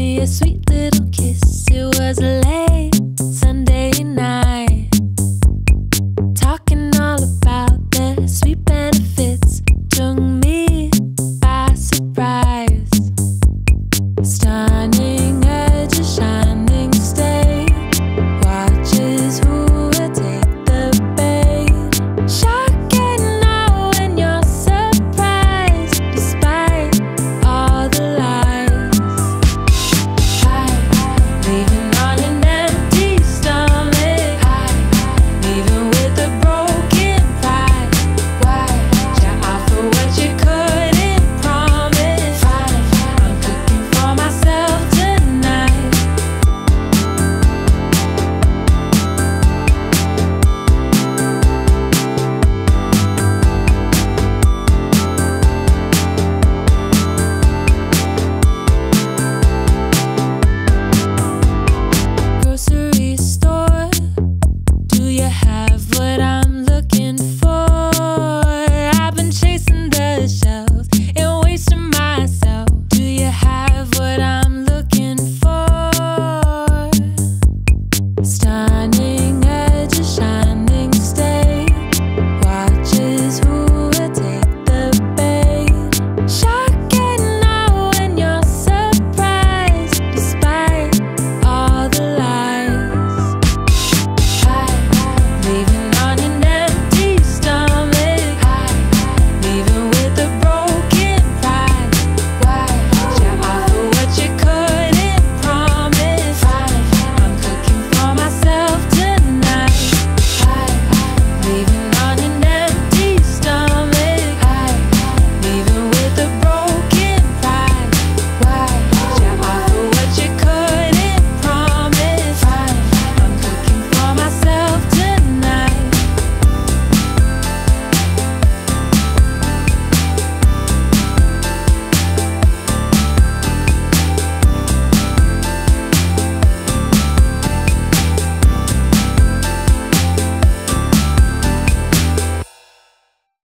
a sweet little kiss. It was a stunning.